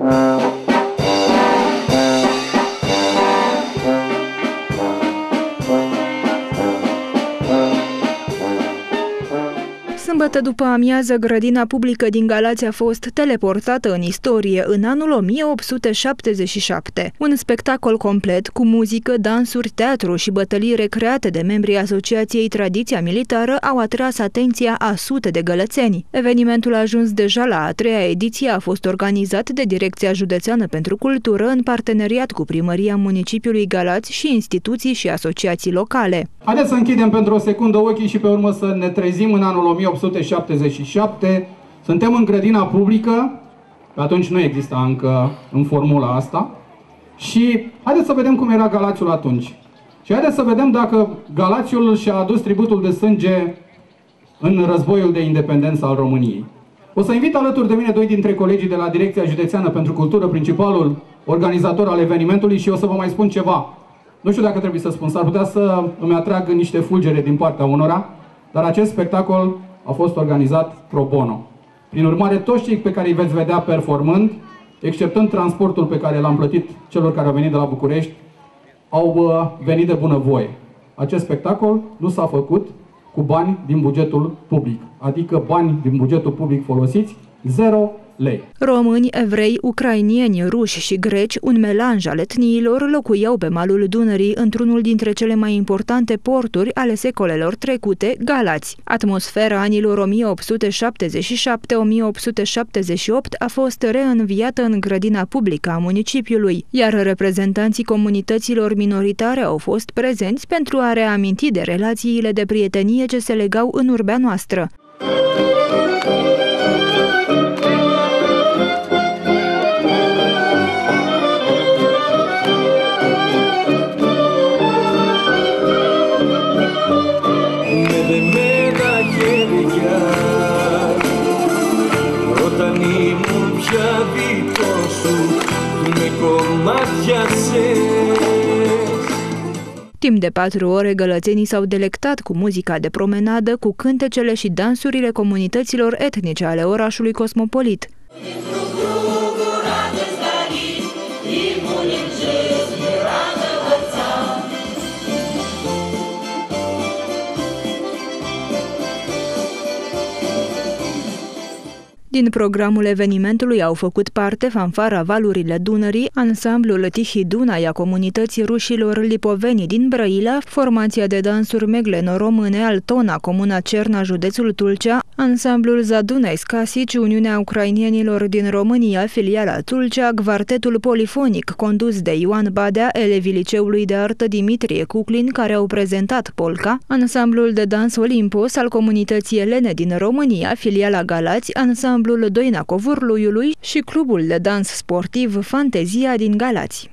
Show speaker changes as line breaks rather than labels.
Uh... Sâmbătă după amiază, grădina publică din Galați a fost teleportată în istorie în anul 1877. Un spectacol complet cu muzică, dansuri, teatru și bătălii recreate de membrii Asociației Tradiția Militară au atras atenția a sute de gălățeni. Evenimentul a ajuns deja la a treia ediție, a fost organizat de Direcția Județeană pentru Cultură în parteneriat cu Primăria Municipiului Galați și instituții și asociații locale.
Haideți să închidem pentru o secundă ochii și pe urmă să ne trezim în anul 1877. Suntem în grădina publică, pe atunci nu exista încă în formula asta. Și haideți să vedem cum era Galațiul atunci. Și haideți să vedem dacă Galațiul și-a adus tributul de sânge în războiul de independență al României. O să invit alături de mine doi dintre colegii de la Direcția Județeană pentru Cultură, principalul organizator al evenimentului și o să vă mai spun ceva. Nu știu dacă trebuie să spun, s-ar putea să îmi atrag niște fulgere din partea unora, dar acest spectacol a fost organizat pro bono. Prin urmare, toți cei pe care îi veți vedea performând, exceptând transportul pe care l-am plătit celor care au venit de la București, au uh, venit de bunăvoie. Acest spectacol nu s-a făcut cu bani din bugetul public, adică bani din bugetul public folosiți, zero lei.
Români, evrei, ucrainieni, ruși și greci, un melanj al etniilor, locuiau pe malul Dunării într-unul dintre cele mai importante porturi ale secolelor trecute, Galați. Atmosfera anilor 1877-1878 a fost reînviată în grădina publică a municipiului, iar reprezentanții comunităților minoritare au fost prezenți pentru a reaminti de relațiile de prietenie ce se legau în urbea noastră. Timp de patru ore, gălățenii s-au delectat cu muzica de promenadă, cu cântecele și dansurile comunităților etnice ale orașului cosmopolit. Din programul evenimentului au făcut parte fanfara Valurile Dunării, ansamblul Tihi Dunai a comunității rușilor lipoveni din Brăila, formația de dansuri megleno-române Altona, comuna Cerna, județul Tulcea, ansamblul Zadunai Scasici, Uniunea Ucrainienilor din România, filiala Tulcea, Gvartetul Polifonic, condus de Ioan Badea, elevii Liceului de Artă Dimitrie Cuclin, care au prezentat polca, ansamblul de dans Olimpos al comunității elene din România, filiala Galați, ansamblul ansamblul Doina Covurluiului și clubul de dans sportiv Fantezia din Galați.